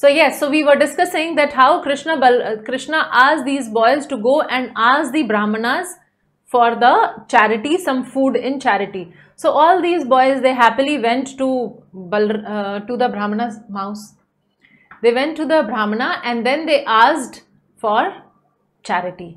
So yes, so we were discussing that how Krishna, uh, Krishna asked these boys to go and ask the Brahmanas for the charity, some food in charity. So all these boys, they happily went to, uh, to the Brahmana's house. They went to the Brahmana and then they asked for charity.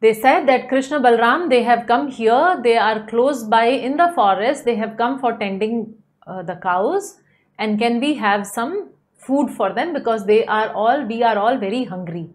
They said that Krishna Balram, they have come here, they are close by in the forest, they have come for tending uh, the cows and can we have some food for them because they are all, we are all very hungry.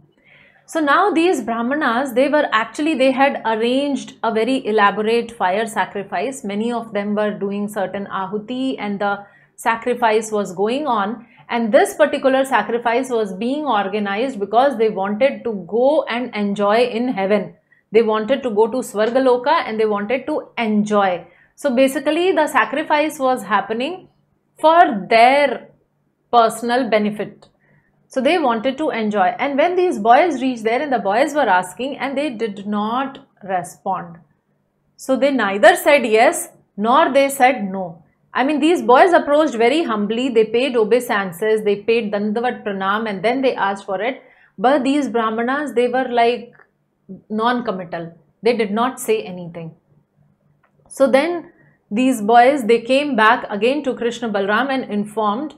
So now these brahmanas, they were actually, they had arranged a very elaborate fire sacrifice. Many of them were doing certain ahuti and the sacrifice was going on and this particular sacrifice was being organized because they wanted to go and enjoy in heaven. They wanted to go to Svargaloka and they wanted to enjoy. So basically the sacrifice was happening for their personal benefit. So they wanted to enjoy. And when these boys reached there and the boys were asking and they did not respond. So they neither said yes nor they said no. I mean, these boys approached very humbly. They paid obeisances, they paid Dandavat Pranam and then they asked for it. But these Brahmanas, they were like non-committal. They did not say anything. So then these boys, they came back again to Krishna Balram and informed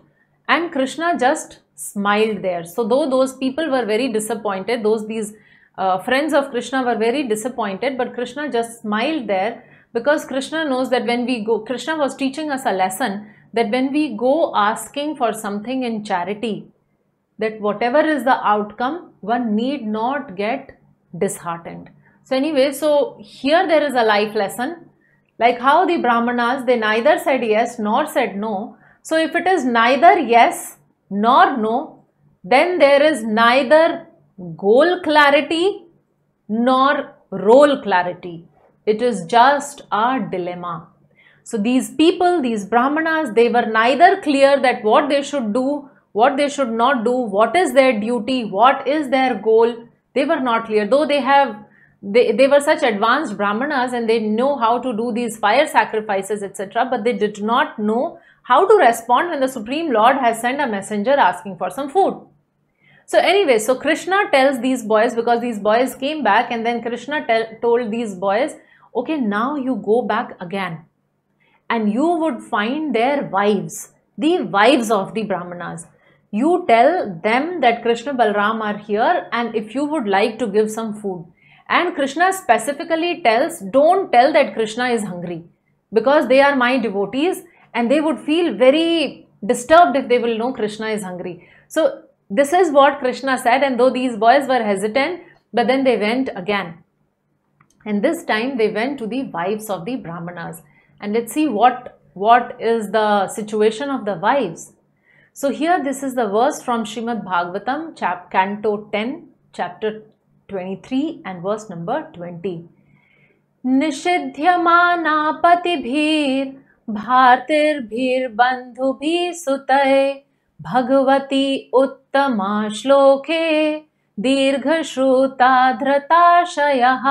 and Krishna just smiled there. So though those people were very disappointed, those these uh, friends of Krishna were very disappointed, but Krishna just smiled there because Krishna knows that when we go, Krishna was teaching us a lesson that when we go asking for something in charity, that whatever is the outcome, one need not get disheartened. So anyway, so here there is a life lesson, like how the Brahmanas, they neither said yes nor said no. So if it is neither yes nor no, then there is neither goal clarity nor role clarity. It is just a dilemma. So these people, these brahmanas, they were neither clear that what they should do, what they should not do, what is their duty, what is their goal. They were not clear. Though they have, they, they were such advanced brahmanas and they know how to do these fire sacrifices, etc. But they did not know how to respond when the Supreme Lord has sent a messenger asking for some food. So anyway, so Krishna tells these boys because these boys came back and then Krishna tell, told these boys okay, now you go back again and you would find their wives, the wives of the Brahmanas. You tell them that Krishna Balram are here and if you would like to give some food. And Krishna specifically tells, don't tell that Krishna is hungry because they are my devotees and they would feel very disturbed if they will know Krishna is hungry. So this is what Krishna said and though these boys were hesitant but then they went again. And this time they went to the wives of the Brahmanas and let's see what, what is the situation of the wives. So here this is the verse from Shrimad Bhagavatam chap canto 10 chapter 23 and verse number 20. Nishidhyamana patibhir भातिर्भिर्बन्धुभिः सुतये Bhagwati उत्तमा श्लोके दीर्घश्रुता धृताशयः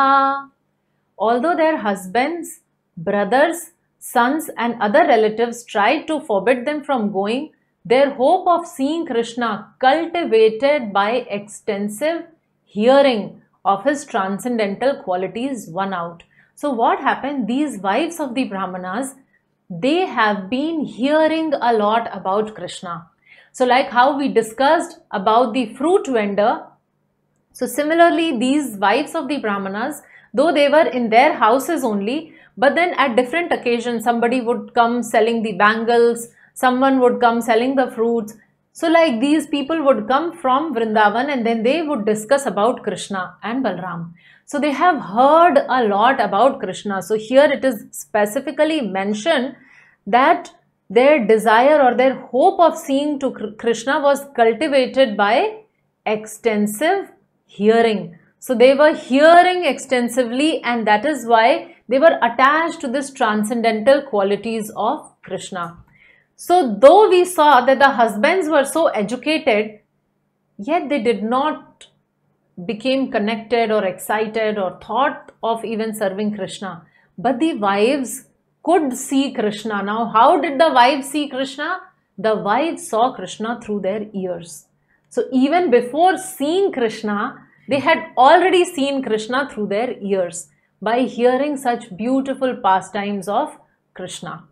Although their husbands, brothers, sons and other relatives tried to forbid them from going, their hope of seeing Krishna cultivated by extensive hearing of his transcendental qualities won out. So what happened? These wives of the Brahmanas, they have been hearing a lot about Krishna. So like how we discussed about the fruit vendor, so similarly these wives of the Brahmanas, though they were in their houses only but then at different occasions somebody would come selling the bangles someone would come selling the fruits so like these people would come from Vrindavan and then they would discuss about Krishna and Balram. So they have heard a lot about Krishna. So here it is specifically mentioned that their desire or their hope of seeing to Krishna was cultivated by extensive hearing. So they were hearing extensively and that is why they were attached to this transcendental qualities of Krishna. So though we saw that the husbands were so educated, yet they did not became connected or excited or thought of even serving Krishna. But the wives could see Krishna. Now how did the wives see Krishna? the wives saw Krishna through their ears. So even before seeing Krishna, they had already seen Krishna through their ears by hearing such beautiful pastimes of Krishna.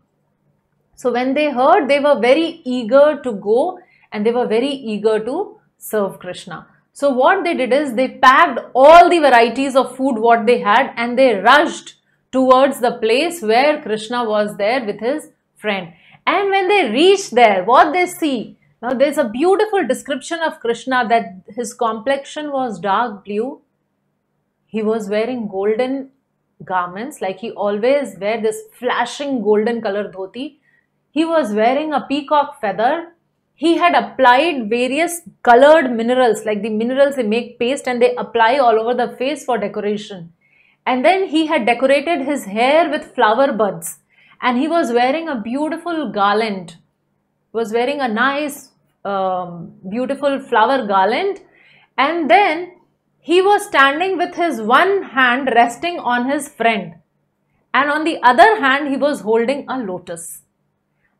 So when they heard, they were very eager to go and they were very eager to serve Krishna. So what they did is they packed all the varieties of food what they had and they rushed towards the place where Krishna was there with his friend. And when they reached there, what they see, now there's a beautiful description of Krishna that his complexion was dark blue. He was wearing golden garments like he always wear this flashing golden color dhoti. He was wearing a peacock feather. He had applied various colored minerals like the minerals they make paste and they apply all over the face for decoration. And then he had decorated his hair with flower buds and he was wearing a beautiful garland. He was wearing a nice, um, beautiful flower garland. And then he was standing with his one hand resting on his friend. And on the other hand, he was holding a lotus.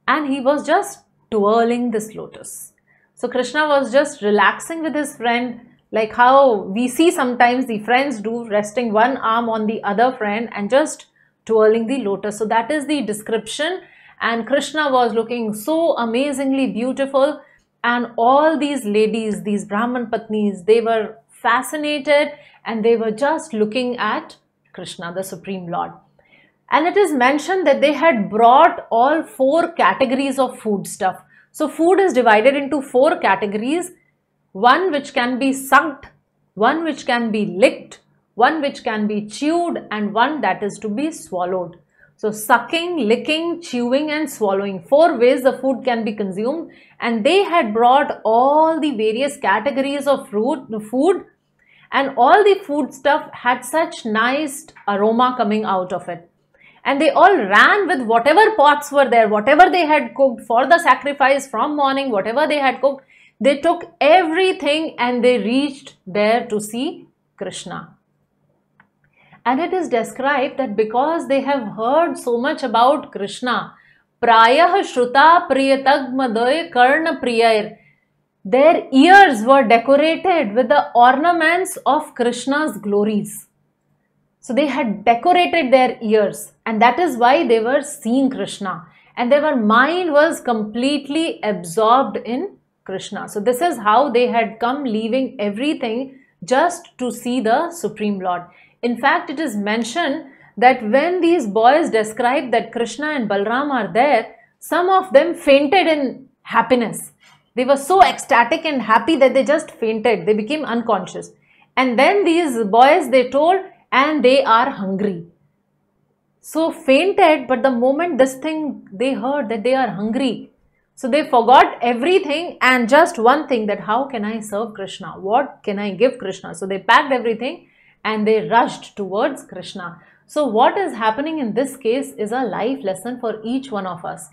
And he was just twirling this lotus. So Krishna was just relaxing with his friend like how we see sometimes the friends do resting one arm on the other friend and just twirling the lotus. So that is the description and Krishna was looking so amazingly beautiful and all these ladies, these Brahman Patnis, they were fascinated and they were just looking at Krishna, the Supreme Lord. And it is mentioned that they had brought all four categories of food stuff. So food is divided into four categories. One which can be sucked, one which can be licked, one which can be chewed and one that is to be swallowed. So sucking, licking, chewing and swallowing. Four ways the food can be consumed and they had brought all the various categories of fruit, food and all the food stuff had such nice aroma coming out of it. And they all ran with whatever pots were there, whatever they had cooked for the sacrifice from morning, whatever they had cooked, they took everything and they reached there to see Krishna. And it is described that because they have heard so much about Krishna, Prayah Shruta Priyatagmadaya Karna Priyayar, their ears were decorated with the ornaments of Krishna's glories. So they had decorated their ears and that is why they were seeing Krishna and their mind was completely absorbed in Krishna. So this is how they had come leaving everything just to see the Supreme Lord. In fact, it is mentioned that when these boys describe that Krishna and Balram are there, some of them fainted in happiness. They were so ecstatic and happy that they just fainted. They became unconscious. And then these boys, they told, and they are hungry. So fainted, but the moment this thing they heard that they are hungry, so they forgot everything and just one thing that how can I serve Krishna? What can I give Krishna? So they packed everything and they rushed towards Krishna. So what is happening in this case is a life lesson for each one of us.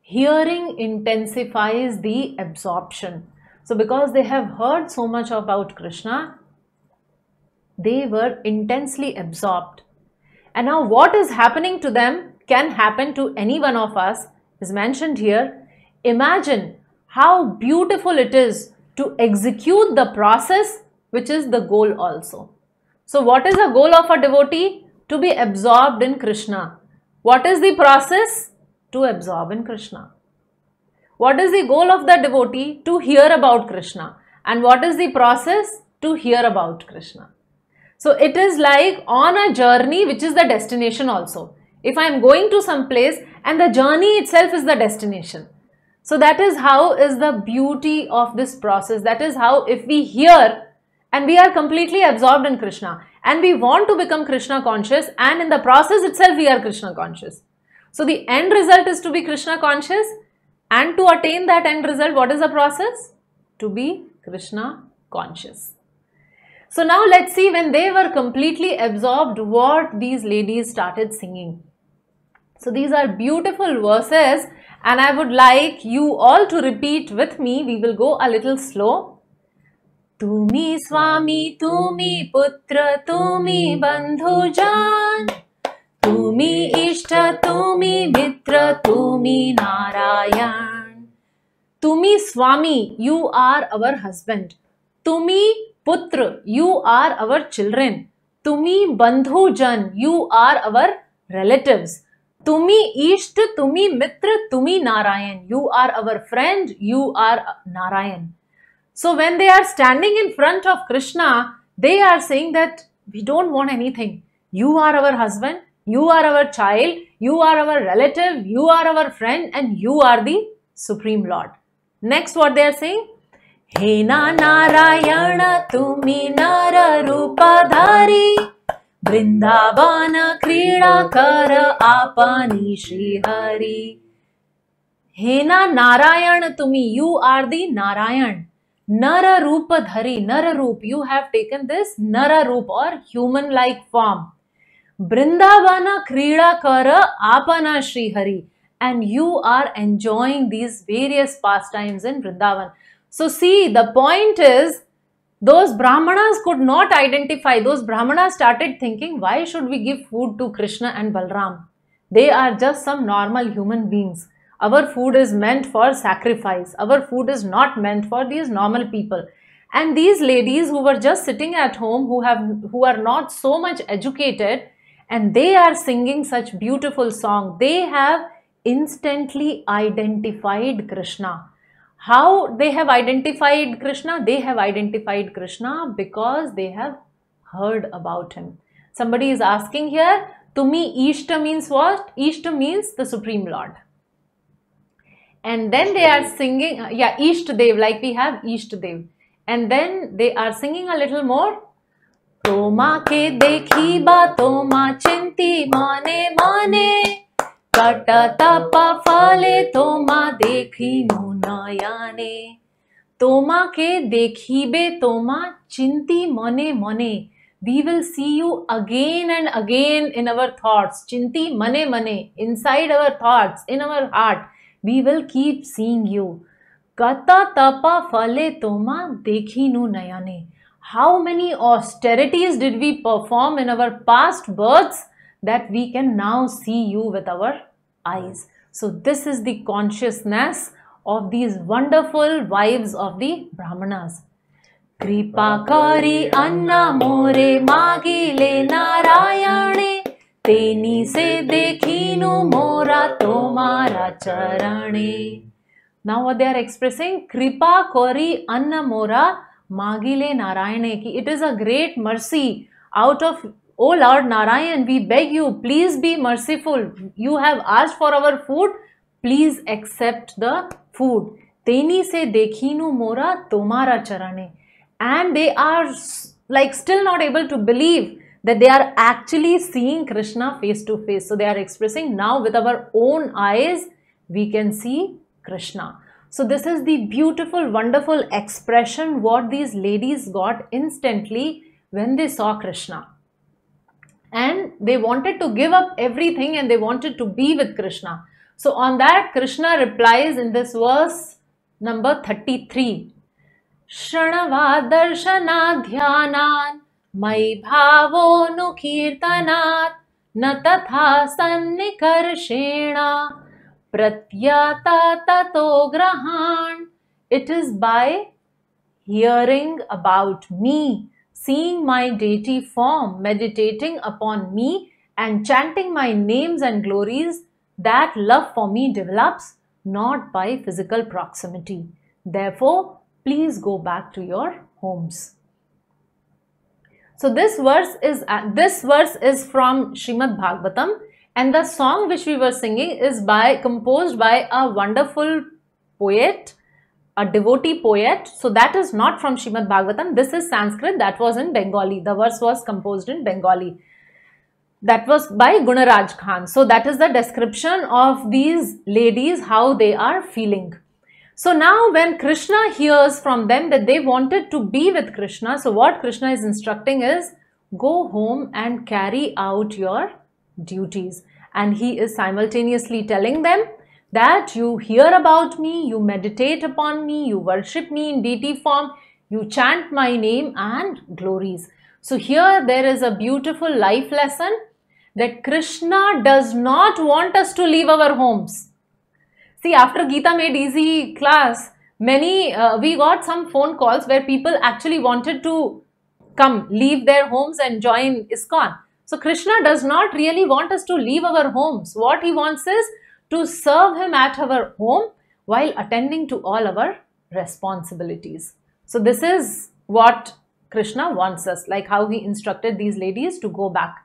Hearing intensifies the absorption. So because they have heard so much about Krishna, they were intensely absorbed. And now what is happening to them can happen to any one of us is mentioned here. Imagine how beautiful it is to execute the process which is the goal also. So what is the goal of a devotee? To be absorbed in Krishna. What is the process? To absorb in Krishna. What is the goal of the devotee? To hear about Krishna. And what is the process? To hear about Krishna. So it is like on a journey which is the destination also. If I am going to some place and the journey itself is the destination. So that is how is the beauty of this process. That is how if we hear and we are completely absorbed in Krishna and we want to become Krishna conscious and in the process itself we are Krishna conscious. So the end result is to be Krishna conscious and to attain that end result what is the process? To be Krishna conscious. So now let's see when they were completely absorbed what these ladies started singing. So these are beautiful verses and I would like you all to repeat with me. We will go a little slow. তুমি স্বামী তুমি পুত্র তুমি বন্ধুজন তুমি ইষ্ট তুমি মিত্র তুমি Narayan Tumi Swami, you are our husband. Tumi Putra, you are our children. Tumi Bandhu Jan, you are our relatives. Tumi Isht, Tumi Mitra, Tumi Narayan. You are our friend, you are Narayan. So when they are standing in front of Krishna, they are saying that we don't want anything. You are our husband, you are our child, you are our relative, you are our friend, and you are the Supreme Lord. Next, what they are saying? हे ना नारायण, तुम्ही नर रूपधारी वृंदावन क्रीड़ा कर आपनी श्रीहरी. हे ना नारायण, तुम्ही you are the Narayan. नर रूप धरी नर रूप यू हैव टेकन दिस नर रूप और ह्यूमन लाइक फॉर्म वृंदावन क्रीड़ा कर आपना Shrihari and you are enjoying these various pastimes in Vrindavan. So see the point is those brahmanas could not identify those brahmanas started thinking why should we give food to krishna and balram they are just some normal human beings our food is meant for sacrifice. Our food is not meant for these normal people. And these ladies who were just sitting at home, who have who are not so much educated, and they are singing such beautiful song, they have instantly identified Krishna. How they have identified Krishna? They have identified Krishna because they have heard about him. Somebody is asking here, to me, Ishta means what? Ishta means the Supreme Lord and then they are singing uh, yeah Ishta Dev like we have Ishta Dev and then they are singing a little more Toma ke dekhi ba toma chinti mane pa fale toma dekhi munayane Toma ke dekhibe toma chinti mane mane we will see you again and again in our thoughts chinti mane mane inside our thoughts in our heart we will keep seeing you. Kata tapa fale toma dekhinu nayane. How many austerities did we perform in our past births that we can now see you with our eyes? So this is the consciousness of these wonderful wives of the Brahmanas. Kripa kari anna more magile narayane તેની સે દેખીનું મોરા તમારા ચરણે now what they are expressing kripa kori anna mora magile narayane ki it is a great mercy out of oh lord narayan we beg you please be merciful you have asked for our food please accept the food teni se dekhinu mora tomara charane and they are like still not able to believe that they are actually seeing Krishna face to face. So they are expressing now with our own eyes, we can see Krishna. So this is the beautiful, wonderful expression what these ladies got instantly when they saw Krishna and they wanted to give up everything and they wanted to be with Krishna. So on that Krishna replies in this verse number 33. Shranavadarshanadhyanan mai bhavo nu kirtanat na tatha sannikarshena pratyata tato grahan. It is by hearing about me seeing my deity form, meditating upon me, and chanting my names and glories that love for me develops, not by physical proximity. Therefore, please go back to your homes. So this verse is uh, this verse is from Shrimad Bhagavatam and the song which we were singing is by composed by a wonderful poet, a devotee poet. So that is not from Shrimad Bhagavatam. This is Sanskrit that was in Bengali. The verse was composed in Bengali. That was by Gunaraj Khan. So that is the description of these ladies how they are feeling. So now when Krishna hears from them that they wanted to be with Krishna, so what Krishna is instructing is go home and carry out your duties. And he is simultaneously telling them that you hear about me, you meditate upon me, you worship me in deity form, you chant my name and glories. So here there is a beautiful life lesson that Krishna does not want us to leave our homes. See, after Gita made easy class, many uh, we got some phone calls where people actually wanted to come, leave their homes and join ISKCON. So Krishna does not really want us to leave our homes. What he wants is to serve him at our home while attending to all our responsibilities. So this is what Krishna wants us, like how he instructed these ladies to go back.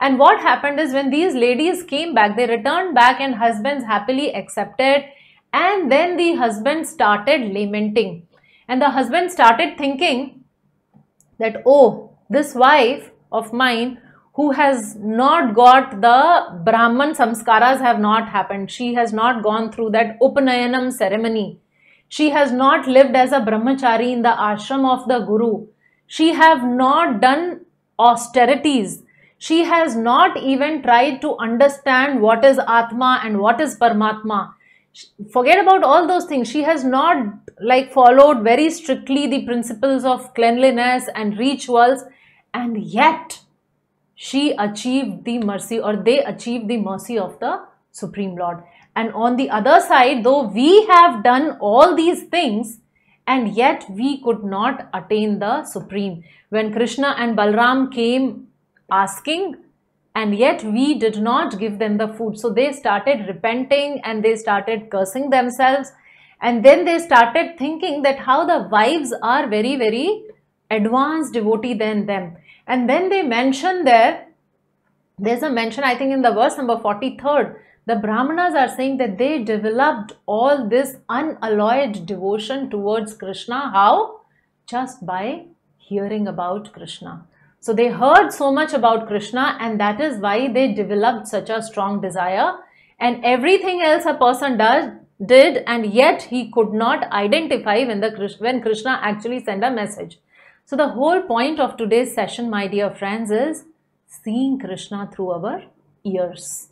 And what happened is when these ladies came back, they returned back and husbands happily accepted. And then the husband started lamenting. And the husband started thinking that, oh, this wife of mine who has not got the Brahman samskaras have not happened. She has not gone through that Upanayanam ceremony. She has not lived as a brahmachari in the ashram of the Guru. She have not done austerities she has not even tried to understand what is Atma and what is Paramatma. Forget about all those things. She has not like followed very strictly the principles of cleanliness and rituals and yet she achieved the mercy or they achieved the mercy of the Supreme Lord. And on the other side, though we have done all these things and yet we could not attain the Supreme. When Krishna and Balram came asking and yet we did not give them the food. So they started repenting and they started cursing themselves and then they started thinking that how the wives are very very advanced devotee than them. And then they mention there, there's a mention I think in the verse number 43rd, the Brahmanas are saying that they developed all this unalloyed devotion towards Krishna. How? Just by hearing about Krishna. So they heard so much about Krishna and that is why they developed such a strong desire and everything else a person does did and yet he could not identify when the when Krishna actually sent a message. So the whole point of today's session my dear friends is seeing Krishna through our ears.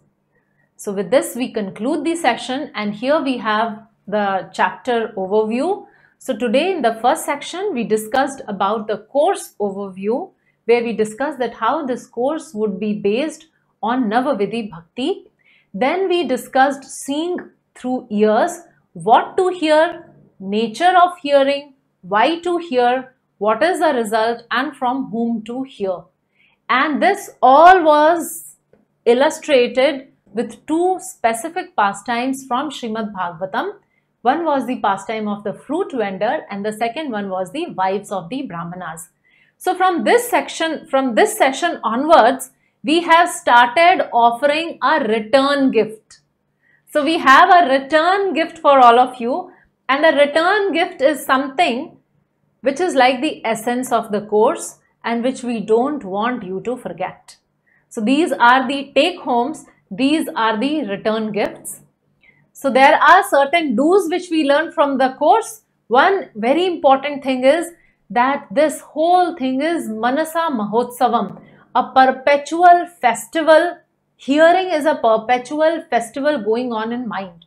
So with this we conclude the session and here we have the chapter overview. So today in the first section we discussed about the course overview where we discussed that how this course would be based on Navavidhi Bhakti. Then we discussed seeing through ears, what to hear, nature of hearing, why to hear, what is the result and from whom to hear. And this all was illustrated with two specific pastimes from Srimad Bhagavatam. One was the pastime of the fruit vendor and the second one was the wives of the Brahmanas. So from this section, from this session onwards, we have started offering a return gift. So we have a return gift for all of you and a return gift is something which is like the essence of the course and which we don't want you to forget. So these are the take homes, these are the return gifts. So there are certain do's which we learn from the course. One very important thing is that this whole thing is Manasa Mahotsavam, a perpetual festival. Hearing is a perpetual festival going on in mind.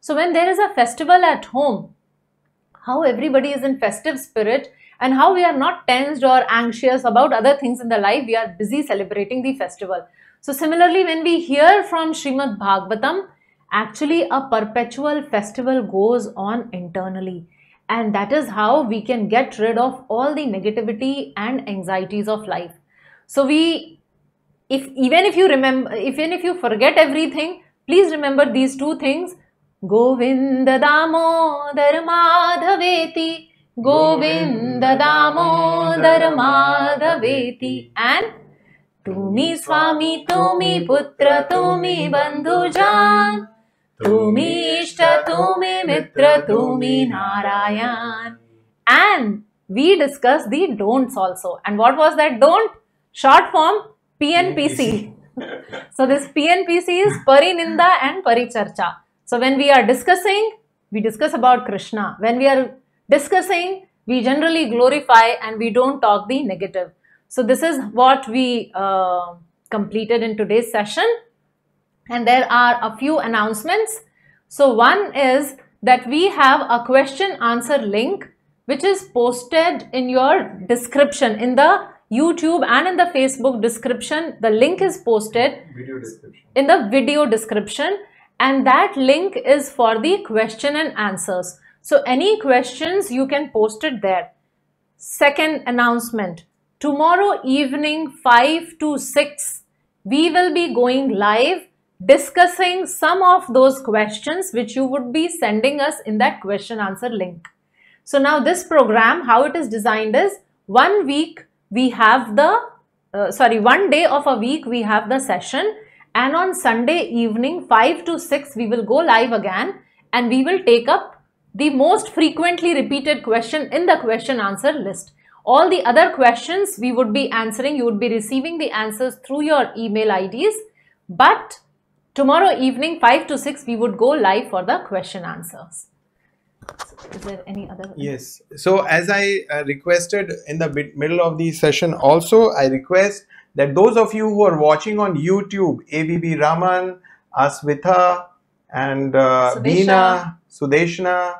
So when there is a festival at home, how everybody is in festive spirit and how we are not tensed or anxious about other things in the life, we are busy celebrating the festival. So similarly, when we hear from Srimad Bhagavatam, actually a perpetual festival goes on internally. And that is how we can get rid of all the negativity and anxieties of life. So we if even if you remember even if you forget everything please remember these two things govinda damodar madhaveti govinda damodar madhaveti and tumi swami tumi putra tumi bandhujan Tumi Ishta, Tumi Mitra, Tumi Narayan. And we discussed the don'ts also. And what was that don't? Short form PNPC. so this PNPC is Parininda and Paricharcha. So when we are discussing, we discuss about Krishna. When we are discussing, we generally glorify and we don't talk the negative. So this is what we uh, completed in today's session and there are a few announcements. So one is that we have a question answer link which is posted in your description in the YouTube and in the Facebook description. The link is posted video description. in the video description and that link is for the question and answers. So any questions you can post it there. Second announcement, tomorrow evening 5 to 6, we will be going live discussing some of those questions which you would be sending us in that question answer link. So now this program, how it is designed is one week we have the, uh, sorry, one day of a week we have the session and on Sunday evening 5 to 6 we will go live again and we will take up the most frequently repeated question in the question answer list. All the other questions we would be answering, you would be receiving the answers through your email IDs but tomorrow evening 5 to 6 we would go live for the question answers. Is there any other? Yes. So as I uh, requested in the mid- middle of the session also, I request that those of you who are watching on YouTube, AVB Raman, Asvitha, and uh, Sudesha. Veena, Sudeshna,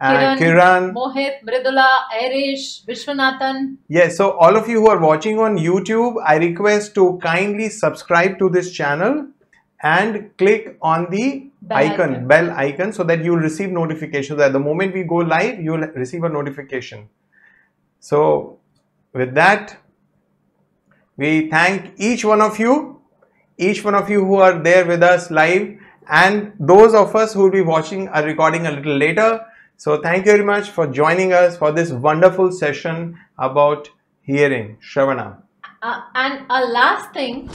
and Kiran, Kiran. Mohit, Mridula, Irish, Vishwanathan. Yes, so all of you who are watching on YouTube, I request to kindly subscribe to this channel and click on the Bell icon, icon. bell icon, so that you will receive notifications. At the moment we go live, you will receive a notification. So, with that, we thank each one of you, each one of you who are there with us live, and those of us who will be watching a recording a little later. So, thank you very much for joining us for this wonderful session about hearing, Shravana. Uh, and a last thing,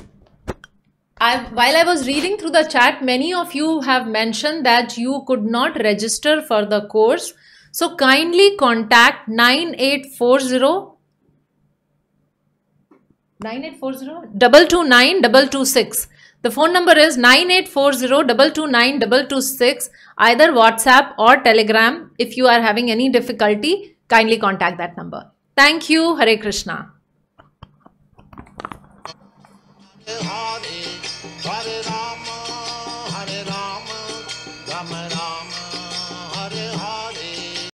I, while I was reading through the chat, many of you have mentioned that you could not register for the course. So kindly contact 9840 9840 229 226. The phone number is 9840 229 226. Either WhatsApp or Telegram. If you are having any difficulty, kindly contact that number. Thank you. Hare Krishna.